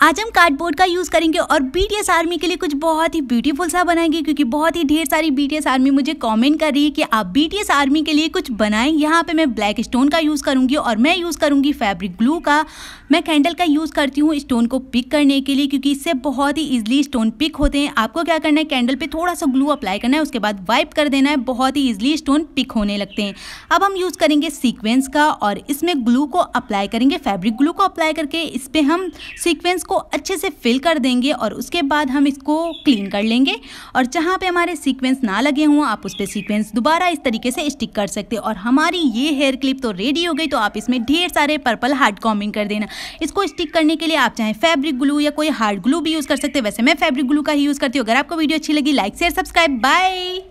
आज हम कार्डबोर्ड का यूज़ करेंगे और बीटीएस आर्मी के लिए कुछ बहुत ही ब्यूटीफुल सा बनाएँगे, क्योंकि बहुत ही ढेर सारी बीटीएस आर्मी मुझे कमेंट कर रही है कि आप बीटीएस आर्मी के लिए कुछ बनाएँ। यहाँ पे मैं ब्लैक स्टोन का यूज़ करूँगी और मैं यूज़ करूँगी फैब्रिक ग्लू का। मैं कैंडल का यूज़ करती हूँ स्टोन को पिक करने के लिए, क्योंकि इससे बहुत ही ईजिली स्टोन पिक होते हैं। आपको क्या करना है कैंडल पर थोड़ा सा ग्लू अप्लाई करना है, उसके बाद वाइप कर देना है, बहुत ही ईजिली स्टोन पिक होने लगते हैं। अब हम यूज़ करेंगे सीक्वेंस का और इसमें ग्लू को अप्लाई करेंगे फैब्रिक ग्लू को अप्लाई करके। इस पर हम सीक्वेंस को अच्छे से फिल कर देंगे और उसके बाद हम इसको क्लीन कर लेंगे। और जहाँ पे हमारे सीक्वेंस ना लगे हों, आप उस पर सीक्वेंस दोबारा इस तरीके से स्टिक कर सकते और हमारी ये हेयर क्लिप तो रेडी हो गई तो आप इसमें ढेर सारे पर्पल हार्ड कॉमिंग कर देना। इसको स्टिक करने के लिए आप चाहें फैब्रिक ग्लू या कोई हार्ड ग्लू भी यूज़ कर सकते हैं। वैसे मैं फैब्रिक ग्लू का ही यूज़ करती हूँ। अगर आपको वीडियो अच्छी लगी लाइक शेयर सब्सक्राइब बाय